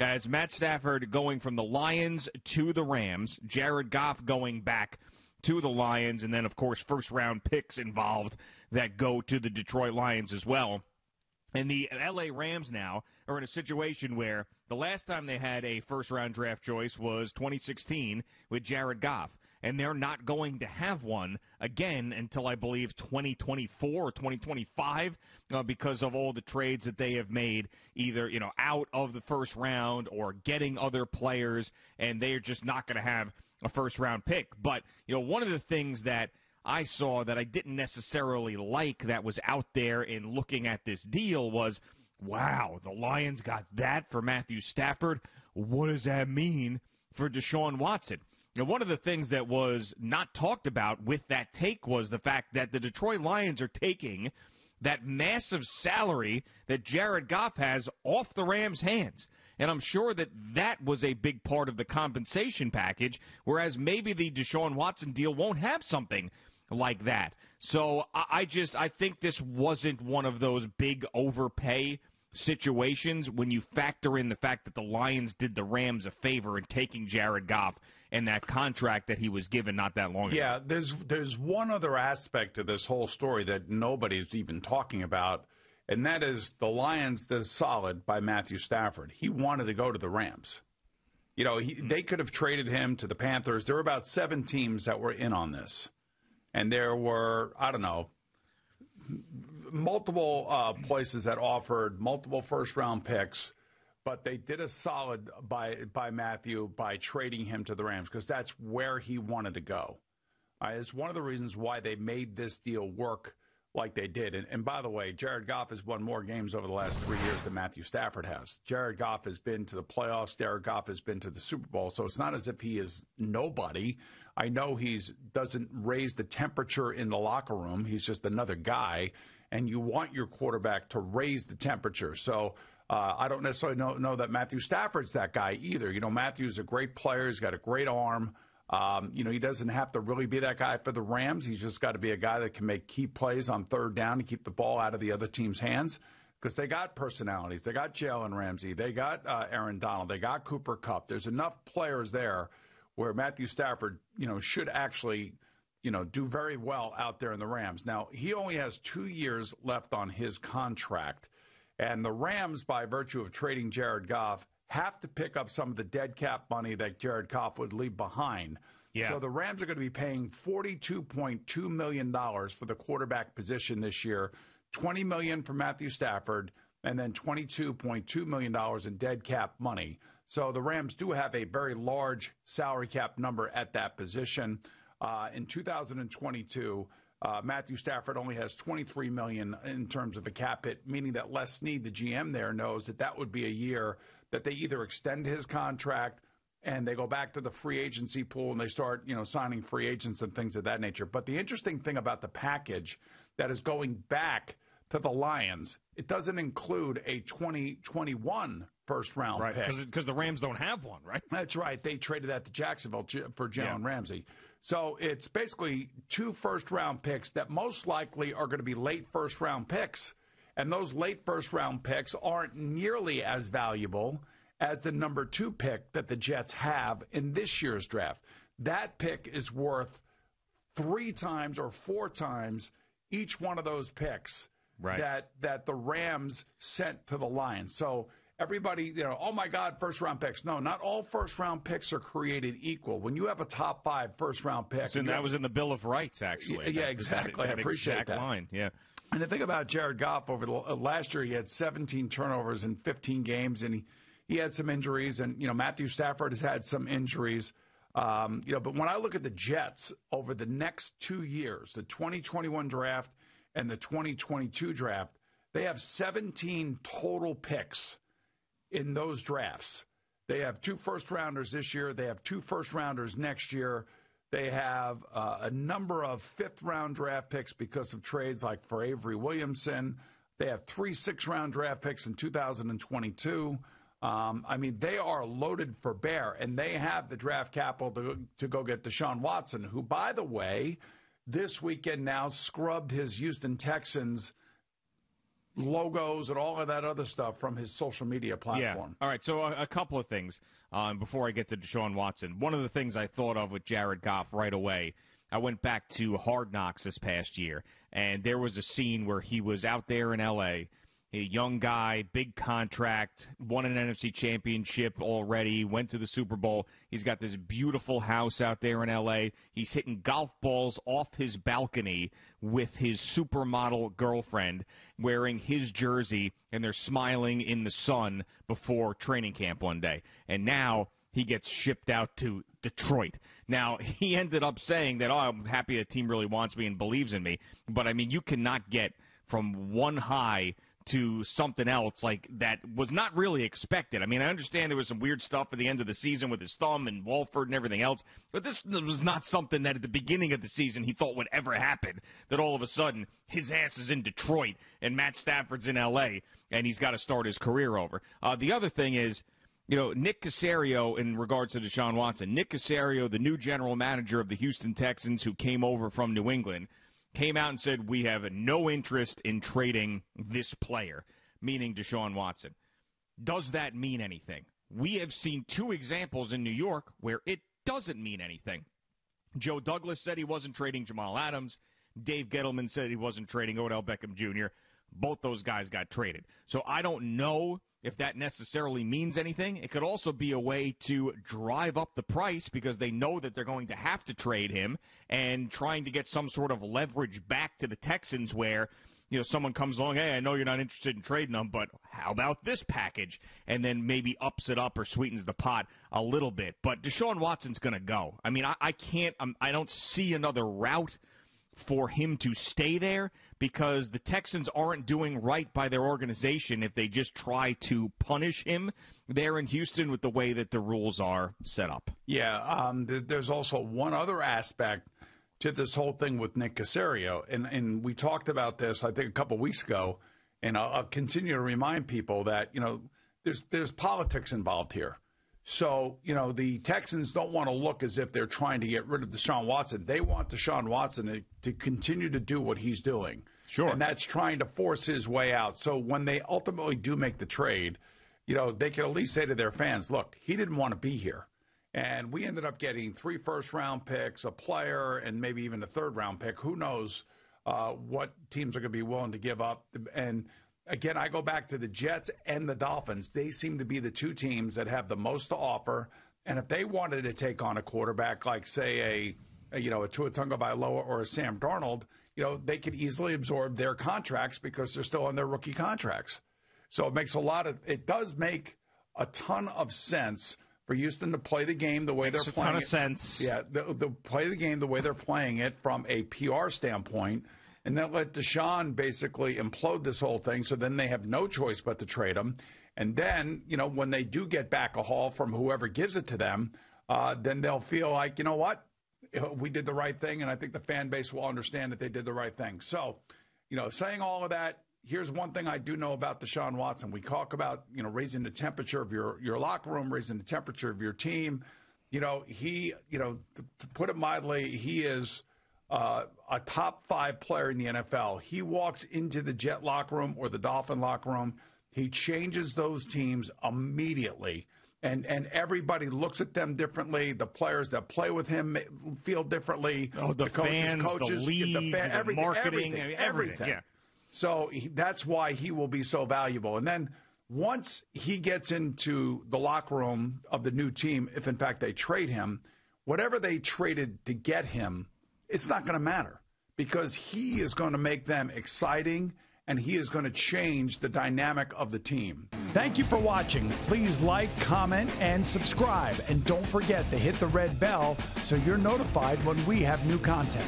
As Matt Stafford going from the Lions to the Rams, Jared Goff going back to the Lions, and then, of course, first round picks involved that go to the Detroit Lions as well. And the LA Rams now are in a situation where the last time they had a first round draft choice was 2016 with Jared Goff. And they're not going to have one again until I believe 2024 or 2025 uh, because of all the trades that they have made, either you know out of the first round or getting other players, and they are just not going to have a first round pick. But you know one of the things that I saw that I didn't necessarily like that was out there in looking at this deal was wow, the Lions got that for Matthew Stafford. What does that mean for Deshaun Watson? Now, one of the things that was not talked about with that take was the fact that the Detroit Lions are taking that massive salary that Jared Goff has off the Rams' hands. And I'm sure that that was a big part of the compensation package, whereas maybe the Deshaun Watson deal won't have something like that. So I just I think this wasn't one of those big overpay situations when you factor in the fact that the Lions did the Rams a favor in taking Jared Goff and that contract that he was given not that long ago. Yeah, there's there's one other aspect to this whole story that nobody's even talking about, and that is the Lions did solid by Matthew Stafford. He wanted to go to the Rams. You know, he, they could have traded him to the Panthers. There were about seven teams that were in on this and there were I don't know multiple uh, places that offered multiple first round picks, but they did a solid by by Matthew by trading him to the Rams because that's where he wanted to go. Uh, it's one of the reasons why they made this deal work like they did. And, and, by the way, Jared Goff has won more games over the last three years than Matthew Stafford has. Jared Goff has been to the playoffs. Jared Goff has been to the Super Bowl. So it's not as if he is nobody. I know he's doesn't raise the temperature in the locker room. He's just another guy, and you want your quarterback to raise the temperature. So. Uh, I don't necessarily know, know that Matthew Stafford's that guy either. You know, Matthew's a great player. He's got a great arm. Um, you know, he doesn't have to really be that guy for the Rams. He's just got to be a guy that can make key plays on third down to keep the ball out of the other team's hands because they got personalities. They got Jalen Ramsey. They got uh, Aaron Donald. They got Cooper Kupp. There's enough players there where Matthew Stafford, you know, should actually, you know, do very well out there in the Rams. Now, he only has two years left on his contract. And the Rams, by virtue of trading Jared Goff, have to pick up some of the dead cap money that Jared Goff would leave behind. Yeah. So the Rams are going to be paying $42.2 million for the quarterback position this year, 20 million for Matthew Stafford, and then $22.2 million in dead cap money. So the Rams do have a very large salary cap number at that position. Uh, in 2022, uh, Matthew Stafford only has 23 million in terms of a cap hit, meaning that Les Snead, the GM there, knows that that would be a year that they either extend his contract and they go back to the free agency pool and they start, you know, signing free agents and things of that nature. But the interesting thing about the package that is going back to the Lions, it doesn't include a 2021 first round right, pick. Because the Rams don't have one, right? That's right. They traded that to Jacksonville for Jalen yeah. Ramsey. So it's basically two first round picks that most likely are going to be late first round picks. And those late first round picks aren't nearly as valuable as the number two pick that the Jets have in this year's draft. That pick is worth three times or four times each one of those picks right. that that the Rams sent to the Lions. So everybody, you know, oh my God, first round picks. No, not all first round picks are created equal. When you have a top five first round pick, and that have, was in the Bill of Rights, actually. Yeah, that, exactly. That, that I appreciate that line. Yeah. And the thing about Jared Goff over the uh, last year, he had 17 turnovers in 15 games, and he he had some injuries, and you know Matthew Stafford has had some injuries. Um, you know, but when I look at the Jets over the next two years, the 2021 draft and the 2022 draft, they have 17 total picks in those drafts. They have two first rounders this year. They have two first rounders next year. They have uh, a number of fifth round draft picks because of trades like for Avery Williamson. They have three six round draft picks in 2022. Um, I mean, they are loaded for bear, and they have the draft capital to, to go get Deshaun Watson, who, by the way, this weekend now scrubbed his Houston Texans logos and all of that other stuff from his social media platform. Yeah. All right. So a, a couple of things um, before I get to Deshaun Watson. One of the things I thought of with Jared Goff right away. I went back to Hard Knocks this past year, and there was a scene where he was out there in L.A a young guy, big contract, won an NFC championship already, went to the Super Bowl. He's got this beautiful house out there in LA. He's hitting golf balls off his balcony with his supermodel girlfriend wearing his jersey, and they're smiling in the sun before training camp one day. And now he gets shipped out to Detroit. Now, he ended up saying that, oh, I'm happy the team really wants me and believes in me. But, I mean, you cannot get from one high – to something else like that was not really expected. I mean, I understand there was some weird stuff at the end of the season with his thumb and Wolford and everything else, but this was not something that at the beginning of the season he thought would ever happen. That all of a sudden his ass is in Detroit and Matt Stafford's in L.A. and he's got to start his career over. Uh, the other thing is. You know, Nick Caserio, in regards to Deshaun Watson, Nick Caserio, the new general manager of the Houston Texans who came over from New England, came out and said, We have no interest in trading this player, meaning Deshaun Watson. Does that mean anything? We have seen two examples in New York where it doesn't mean anything. Joe Douglas said he wasn't trading Jamal Adams. Dave Gettleman said he wasn't trading Odell Beckham Jr. Both those guys got traded. So I don't know if that necessarily means anything. It could also be a way to drive up the price because they know that they're going to have to trade him and trying to get some sort of leverage back to the Texans where you know someone comes along hey i know you're not interested in trading them but how about this package and then maybe ups it up or sweetens the pot a little bit but deshaun watson's going to go i mean i, I can't I'm, i do not see another route for him to stay there because the Texans aren't doing right by their organization if they just try to punish him there in Houston with the way that the rules are set up. Yeah, um, there's also one other aspect to this whole thing with Nick Caserio, and and we talked about this I think a couple weeks ago, and I'll, I'll continue to remind people that you know there's there's politics involved here. So, you know, the Texans don't want to look as if they're trying to get rid of Deshaun Watson. They want Deshaun Watson to, to continue to do what he's doing. Sure. And that's trying to force his way out. So when they ultimately do make the trade, you know, they can at least say to their fans, look, he didn't want to be here. And we ended up getting three first round picks, a player, and maybe even a third round pick. Who knows uh, what teams are going to be willing to give up? And again, I go back to the Jets and the Dolphins. They seem to be the two teams that have the most to offer. And if they wanted to take on a quarterback like, say, a, a you know a Tua Tagovailoa or a Sam Darnold, you know they could easily absorb their contracts because they're still on their rookie contracts. So it makes a lot of it does make a ton of sense for Houston to play the game the way makes they're playing. A ton it. of sense. Yeah, the, the play the game the way they're playing it from a PR standpoint and then let Deshaun basically implode this whole thing. So then they have no choice but to trade him. And then, you know, when they do get back a haul from whoever gives it to them, uh, then they'll feel like, you know what, we did the right thing. And I think the fan base will understand that they did the right thing. So, you know, saying all of that, here's one thing I do know about Deshaun Watson. We talk about, you know, raising the temperature of your, your locker room, raising the temperature of your team. You know, he, you know, to, to put it mildly, he is uh, a top five player in the NFL. He walks into the Jet locker room or the Dolphin locker room. He changes those teams immediately. And, and everybody looks at them differently. The players that play with him feel differently. Oh, the, the coaches, fans, coaches, the league, the, fan, everything, the marketing, everything. everything. everything. Yeah. So he, that's why he will be so valuable. And then once he gets into the locker room of the new team, if in fact they trade him, whatever they traded to get him – it's not going to matter because he is going to make them exciting and he is going to change the dynamic of the team. Thank you for watching. Please like, comment, and subscribe. And don't forget to hit the red bell so you're notified when we have new content.